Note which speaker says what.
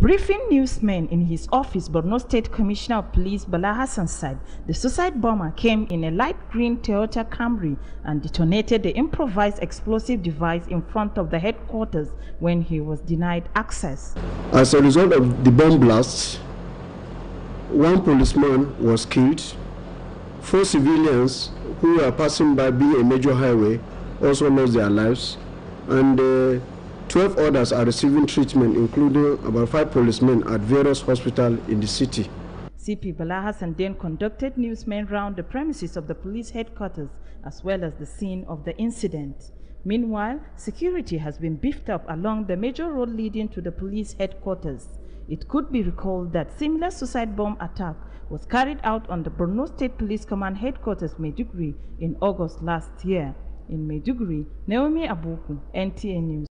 Speaker 1: Briefing newsmen in his office, Borno State Commissioner of Police Bala Hassan said the suicide bomber came in a light green Toyota Camry and detonated the improvised explosive device in front of the headquarters when he was denied access.
Speaker 2: As a result of the bomb blast, one policeman was killed, four civilians who were passing by a major highway also lost their lives, and uh, 12 others are receiving treatment, including about five policemen at various hospitals in the city.
Speaker 1: CP Bala Hassan then conducted newsmen round the premises of the police headquarters as well as the scene of the incident. Meanwhile, security has been beefed up along the major road leading to the police headquarters. It could be recalled that similar suicide bomb attack was carried out on the Borno State Police Command headquarters, Maiduguri, in August last year. In Maiduguri, Naomi Abuku, NTA News.